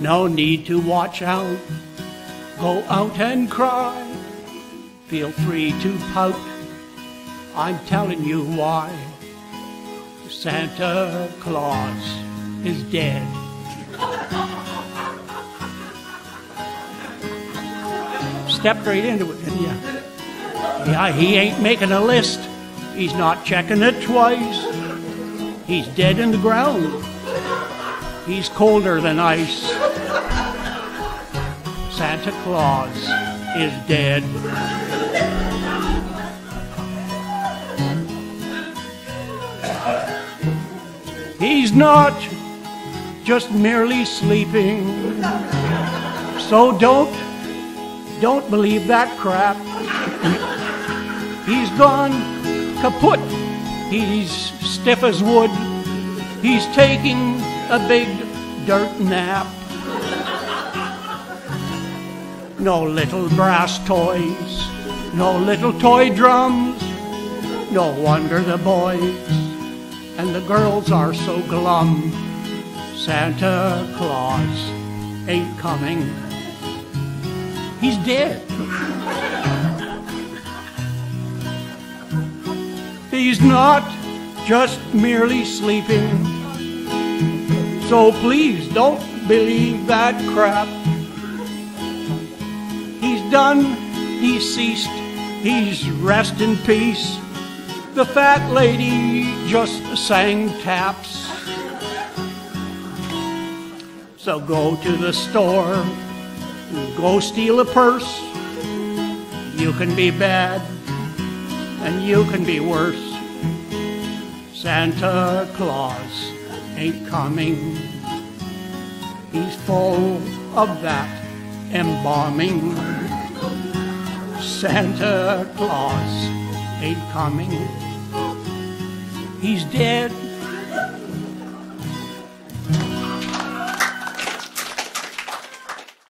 No need to watch out. Go out and cry. Feel free to pout. I'm telling you why. Santa Claus is dead. Stepped right into it, didn't you? Yeah, he ain't making a list. He's not checking it twice. He's dead in the ground. He's colder than ice. Santa Claus is dead. He's not just merely sleeping. So don't, don't believe that crap. He's gone kaput. He's stiff as wood. He's taking a big dirt nap. No little brass toys, no little toy drums. No wonder the boys and the girls are so glum. Santa Claus ain't coming. He's dead. He's not just merely sleeping. So please don't believe that crap. He's done, he's ceased, he's rest in peace. The fat lady just sang taps. So go to the store, go steal a purse. You can be bad, and you can be worse. Santa Claus ain't coming. He's full of that embalming. Santa Claus ain't coming. He's dead